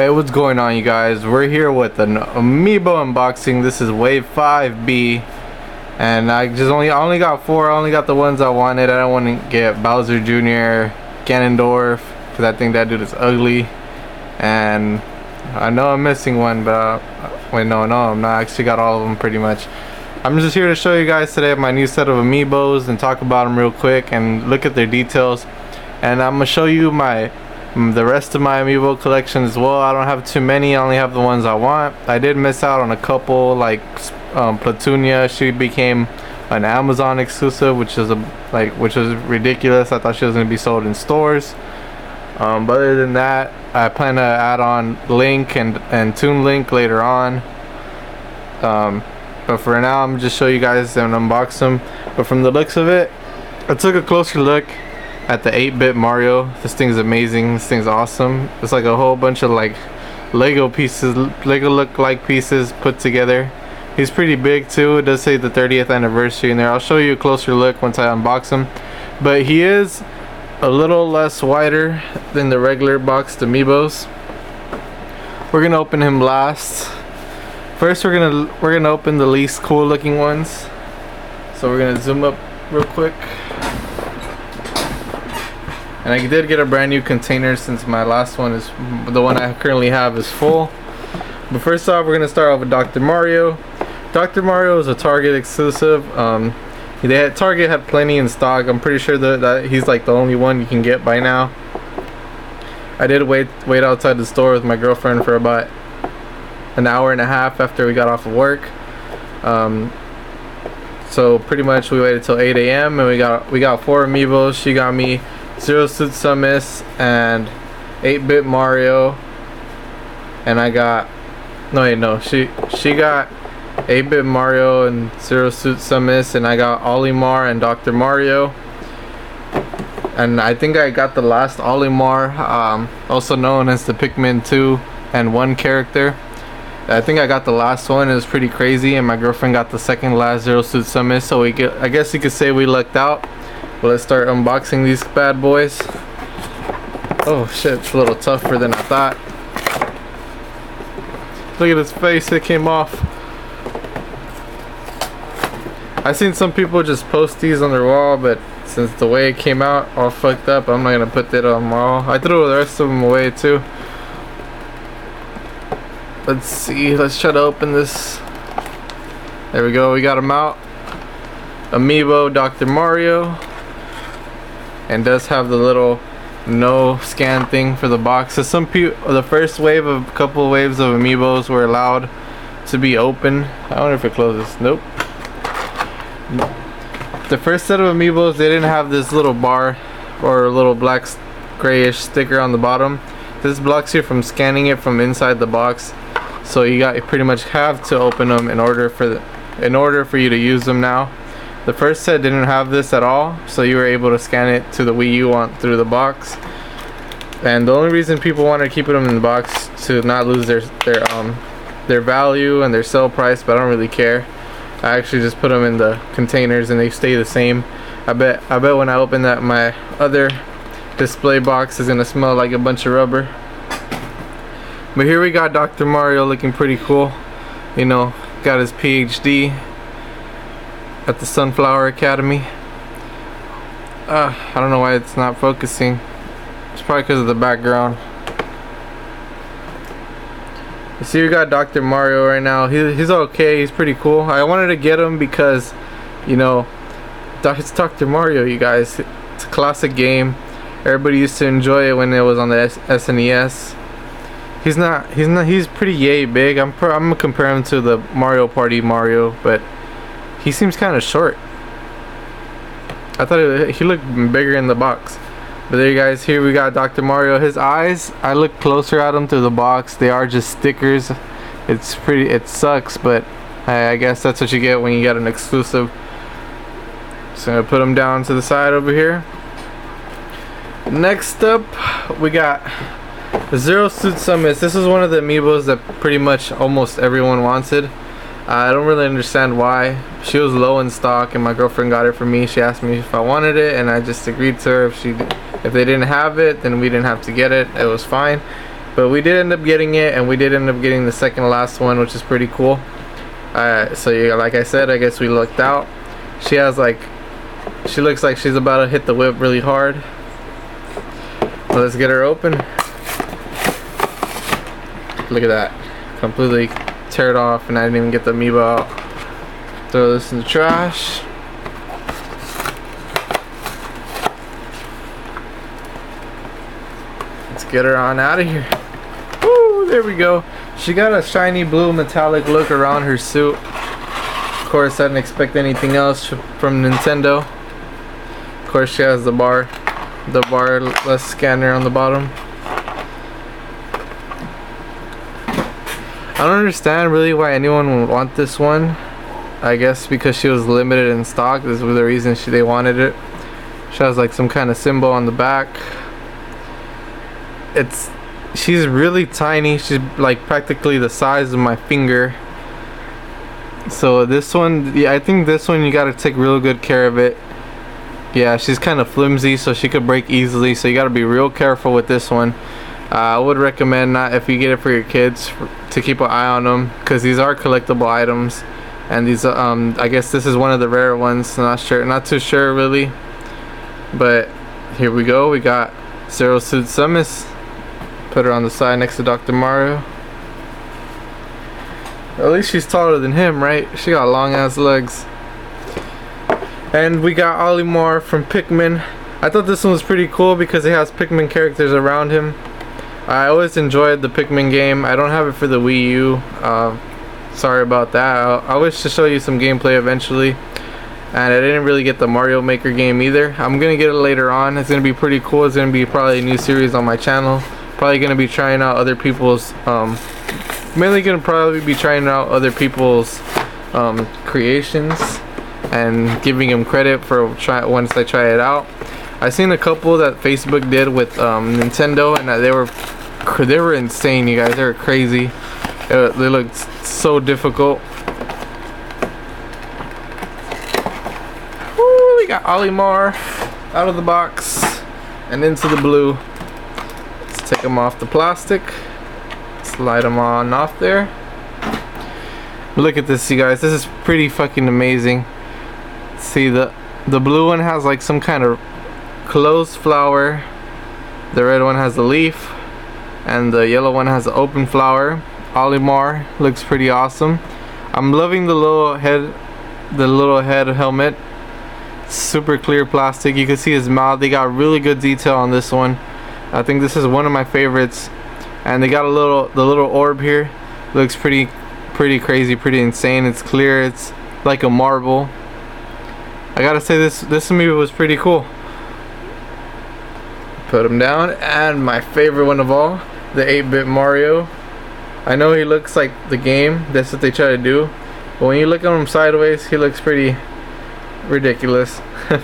Hey, what's going on, you guys? We're here with an amiibo unboxing. This is Wave 5B, and I just only I only got four. I only got the ones I wanted. I don't want to get Bowser Jr., Ganondorf, because I think that dude is ugly, and I know I'm missing one, but uh, wait, no, no, I'm not. I actually got all of them pretty much. I'm just here to show you guys today my new set of amiibos and talk about them real quick and look at their details. And I'm gonna show you my the rest of my amiibo collection as well I don't have too many I only have the ones I want. I did miss out on a couple like um, Palutena she became an Amazon exclusive which is a like which was ridiculous. I thought she was gonna be sold in stores. Um, but other than that I plan to add on Link and and Toon Link later on. Um, but for now I'm just show you guys and unbox them but from the looks of it I took a closer look at the 8-bit Mario. This thing's amazing. This thing's awesome. It's like a whole bunch of like Lego pieces, Lego look-like pieces put together. He's pretty big too. It does say the 30th anniversary in there. I'll show you a closer look once I unbox him. But he is a little less wider than the regular boxed amiibos. We're gonna open him last. First, we're gonna we're gonna open the least cool looking ones. So we're gonna zoom up real quick. And I did get a brand new container since my last one is the one I currently have is full. But first off, we're gonna start off with Dr. Mario. Dr. Mario is a Target exclusive. Um, they had, Target had plenty in stock. I'm pretty sure that, that he's like the only one you can get by now. I did wait wait outside the store with my girlfriend for about an hour and a half after we got off of work. Um, so pretty much we waited till 8 a.m. and we got we got four amiibos. She got me Zero Suit Samus and 8-Bit Mario. And I got no wait no she she got 8-Bit Mario and Zero Suit Samus and I got Olimar and Dr. Mario. And I think I got the last Olimar, um, also known as the Pikmin 2 and 1 character. I think I got the last one. It was pretty crazy, and my girlfriend got the second last Zero Suit Samus. So we get, I guess you could say we lucked out. Let's start unboxing these bad boys. Oh shit, it's a little tougher than I thought. Look at his face, it came off. I've seen some people just post these on their wall, but since the way it came out all fucked up, I'm not gonna put that on my wall. I threw the rest of them away too. Let's see, let's try to open this. There we go, we got them out. Amiibo Dr. Mario and does have the little no scan thing for the box. So some people, the first wave of a couple of waves of amiibos were allowed to be open. I wonder if it closes. Nope. The first set of amiibos, they didn't have this little bar or little black grayish sticker on the bottom. This blocks you from scanning it from inside the box. So you got you pretty much have to open them in order for the, in order for you to use them now. The first set didn't have this at all, so you were able to scan it to the Wii U on through the box. And the only reason people want to keep them in the box to not lose their their um their value and their sell price, but I don't really care. I actually just put them in the containers and they stay the same. I bet I bet when I open that my other display box is gonna smell like a bunch of rubber. But here we got Dr. Mario looking pretty cool. You know, got his PhD at the Sunflower Academy. Uh, I don't know why it's not focusing. It's probably because of the background. You see, we got Dr. Mario right now. He, he's okay. He's pretty cool. I wanted to get him because, you know, it's Dr. Mario, you guys. It's a classic game. Everybody used to enjoy it when it was on the S SNES. He's not. He's not. He's pretty yay big. I'm. I'm gonna compare him to the Mario Party Mario, but he seems kind of short. I thought it, he looked bigger in the box. But there you guys, here we got Dr. Mario. His eyes, I look closer at them through the box. They are just stickers. It's pretty, it sucks, but I, I guess that's what you get when you get an exclusive. So I'm gonna put them down to the side over here. Next up, we got Zero Suit Samus. This is one of the amiibos that pretty much almost everyone wanted. I don't really understand why. She was low in stock and my girlfriend got it for me. She asked me if I wanted it and I just agreed to her if she if they didn't have it then we didn't have to get it. It was fine. but we did end up getting it and we did end up getting the second last one which is pretty cool uh, so yeah, like I said I guess we looked out she has like she looks like she's about to hit the whip really hard let's get her open look at that completely tear it off and I didn't even get the amiibo out throw this in the trash. Let's get her on out of here. Woo, there we go. She got a shiny blue metallic look around her suit. Of course I didn't expect anything else from Nintendo. Of course she has the bar the barless scanner on the bottom I don't understand really why anyone would want this one. I guess because she was limited in stock. This was the reason she, they wanted it. She has like some kind of symbol on the back. It's she's really tiny. She's like practically the size of my finger. So this one, yeah, I think this one you gotta take real good care of it. Yeah, she's kind of flimsy, so she could break easily. So you gotta be real careful with this one. Uh, I would recommend not if you get it for your kids to keep an eye on them because these are collectible items. And these um I guess this is one of the rare ones not sure not too sure really. But here we go we got Zero Suit Samus put her on the side next to Dr. Mario. At least she's taller than him right? She got long ass legs. And we got Olimar from Pikmin. I thought this one was pretty cool because it has Pikmin characters around him I always enjoyed the Pikmin game. I don't have it for the Wii U. Uh, sorry about that. I, I wish to show you some gameplay eventually. And I didn't really get the Mario Maker game either. I'm going to get it later on. It's going to be pretty cool. It's going to be probably a new series on my channel. Probably going to be trying out other people's... Um, mainly going to probably be trying out other people's um, creations and giving them credit for try once I try it out. I seen a couple that Facebook did with um, Nintendo and they were they were insane, you guys. They were crazy. They looked so difficult. Woo, we got Olimar out of the box and into the blue. Let's take them off the plastic. Slide them on off there. Look at this, you guys. This is pretty fucking amazing. See the the blue one has like some kind of closed flower. The red one has a leaf and the yellow one has an open flower. Olimar looks pretty awesome. I'm loving the little head the little head helmet. Super clear plastic. You can see his mouth. They got really good detail on this one. I think this is one of my favorites. And they got a little the little orb here. Looks pretty pretty crazy pretty insane. It's clear. It's like a marble. I gotta say this this movie was pretty cool. Put him down. And my favorite one of all the 8-bit Mario. I know he looks like the game. That's what they try to do. But when you look at him sideways he looks pretty ridiculous.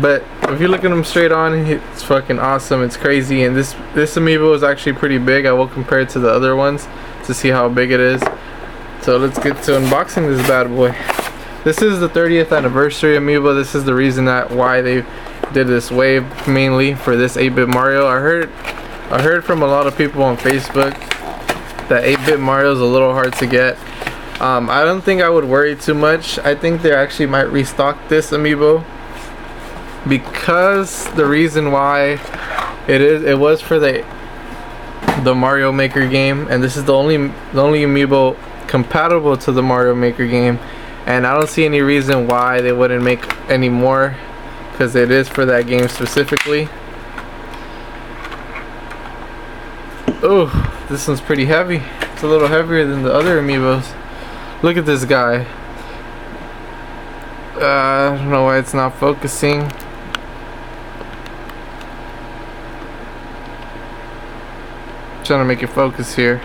But if you look at him straight on it's fucking awesome. It's crazy. And this this amiibo is actually pretty big. I will compare it to the other ones to see how big it is. So let's get to unboxing this bad boy. This is the 30th anniversary amiibo. This is the reason that why they did this wave mainly for this 8-bit Mario. I heard I heard from a lot of people on Facebook that 8-bit Mario is a little hard to get. Um, I don't think I would worry too much. I think they actually might restock this amiibo because the reason why it is it was for the the Mario Maker game and this is the only the only amiibo compatible to the Mario Maker game and I don't see any reason why they wouldn't make any more because it is for that game specifically. Oh, this one's pretty heavy. It's a little heavier than the other amiibos. Look at this guy. Uh, I don't know why it's not focusing. Trying to make it focus here.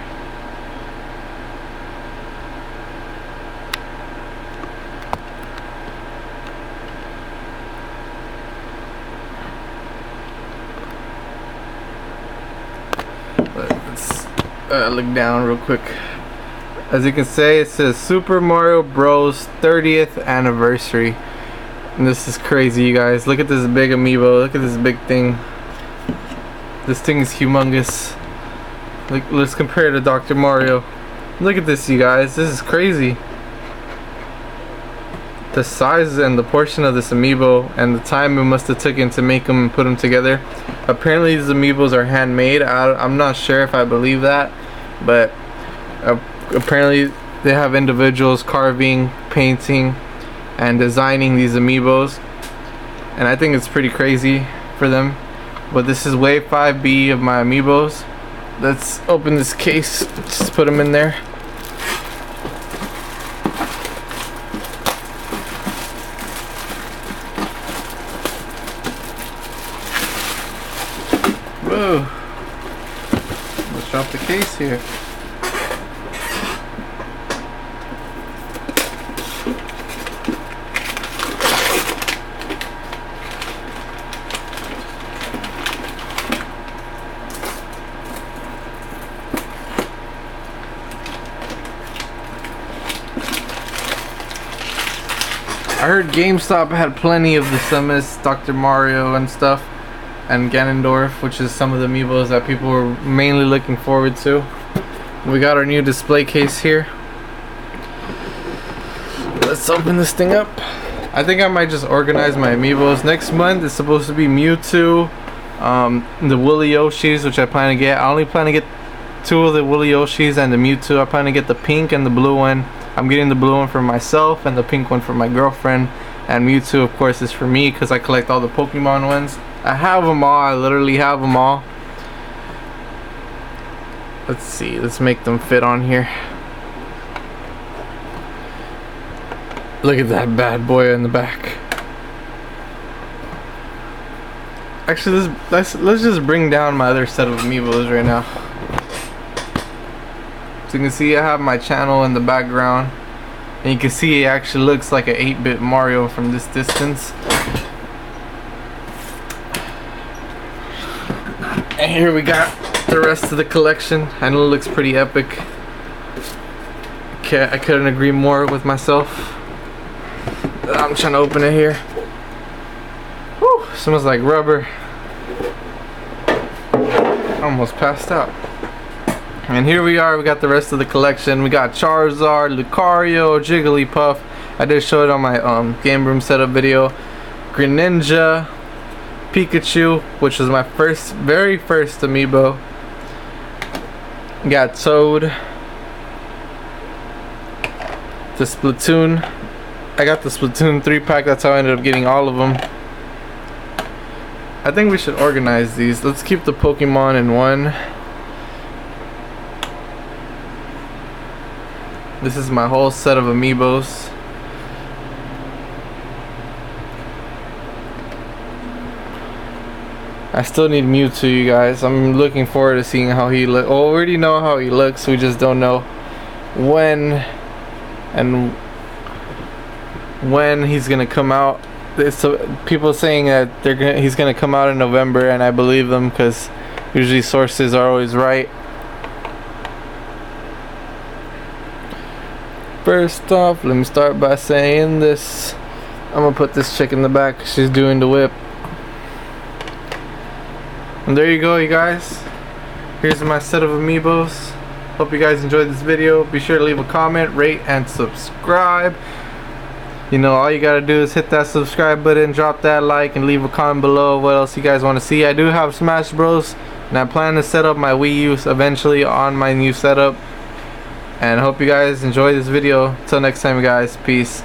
Uh, look down real quick as you can say it says Super Mario Bros 30th anniversary and this is crazy you guys look at this big amiibo look at this big thing This thing is humongous. Let's compare it to Dr. Mario. Look at this, you guys. This is crazy. The size and the portion of this amiibo and the time it must have taken to make them and put them together. Apparently these amiibos are handmade. I, am not sure if I believe that, but uh, apparently they have individuals carving, painting, and designing these amiibos. And I think it's pretty crazy for them. But this is wave 5B of my amiibos. Let's open this case, just put them in there. Let's drop the case here. I heard GameStop had plenty of the Samus, Dr. Mario and stuff, and Ganondorf, which is some of the amiibos that people were mainly looking forward to. We got our new display case here. Let's open this thing up. I think I might just organize my amiibos. Next month is supposed to be Mewtwo, um, the Woolly Yoshis, which I plan to get. I only plan to get two of the Woolly Yoshis and the Mewtwo. I plan to get the pink and the blue one. I'm getting the blue one for myself and the pink one for my girlfriend. And Mewtwo, of course, is for me because I collect all the Pokemon ones. I have them all. I literally have them all. Let's see. Let's make them fit on here. Look at that bad boy in the back. Actually, let's, let's, let's just bring down my other set of amiibos right now. So you can see I have my channel in the background. And you can see it actually looks like an 8-bit Mario from this distance. And here we got the rest of the collection. I know it looks pretty epic. Okay, I couldn't agree more with myself. I'm trying to open it here. Whew, smells like rubber. Almost passed out. And here we are, we got the rest of the collection. We got Charizard, Lucario, Jigglypuff. I did show it on my um, game room setup video. Greninja, Pikachu, which was my first, very first amiibo. Got Toad. The Splatoon. I got the Splatoon 3 pack, that's how I ended up getting all of them. I think we should organize these. Let's keep the Pokemon in one. This is my whole set of amiibos. I still need Mewtwo, you guys. I'm looking forward to seeing how he. Well, we already know how he looks. We just don't know when and when he's gonna come out. It's uh, people saying that they're gonna, he's gonna come out in November, and I believe them because usually sources are always right. First off, let me start by saying this. I'm gonna put this chick in the back. She's doing the whip. And there you go, you guys. Here's my set of amiibos. Hope you guys enjoyed this video. Be sure to leave a comment, rate, and subscribe. You know, all you gotta do is hit that subscribe button, drop that like, and leave a comment below what else you guys want to see. I do have Smash Bros. And I plan to set up my Wii U eventually on my new setup and hope you guys enjoy this video. Till next time you guys, peace.